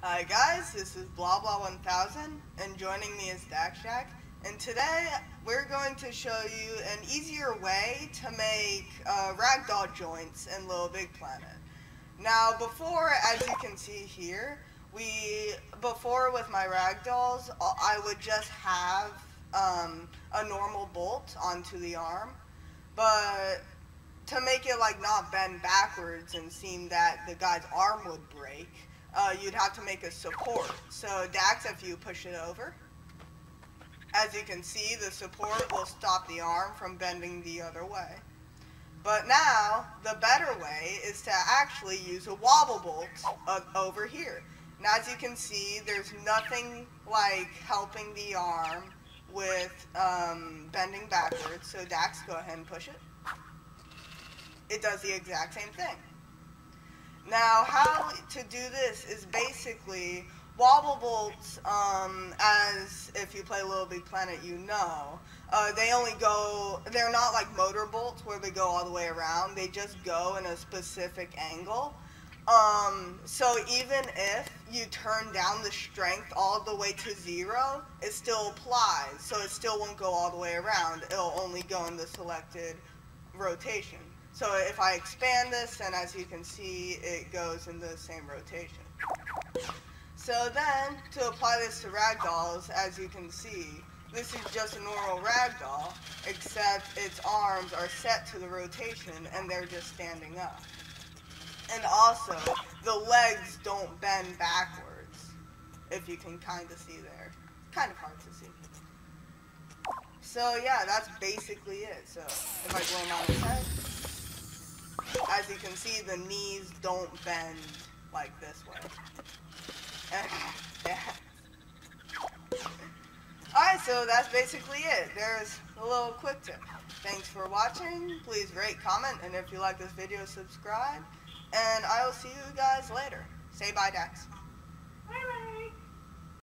Hi guys, this is Blah Blah 1000 and joining me is Dax Shack and today we're going to show you an easier way to make uh, ragdoll joints in Little Big Planet. Now before, as you can see here, we, before with my ragdolls, I would just have um, a normal bolt onto the arm, but to make it like not bend backwards and seem that the guy's arm would break, uh, you'd have to make a support. So Dax, if you push it over, as you can see, the support will stop the arm from bending the other way. But now, the better way is to actually use a wobble bolt uh, over here. Now, as you can see, there's nothing like helping the arm with um, bending backwards. So Dax, go ahead and push it. It does the exact same thing. Now, how to do this is basically wobble bolts, um, as if you play Little Big Planet, you know, uh, they only go, they're not like motor bolts where they go all the way around. They just go in a specific angle. Um, so even if you turn down the strength all the way to zero, it still applies. So it still won't go all the way around. It'll only go in the selected rotation. So if I expand this, and as you can see, it goes in the same rotation. So then, to apply this to ragdolls, as you can see, this is just a normal ragdoll, except its arms are set to the rotation and they're just standing up. And also, the legs don't bend backwards, if you can kind of see there. Kind of hard to see. So yeah, that's basically it. So, if I blow him his head, as you can see, the knees don't bend like this way. Alright, so that's basically it. There's a little quick tip. Thanks for watching. Please rate, comment, and if you like this video, subscribe. And I will see you guys later. Say bye, Dax.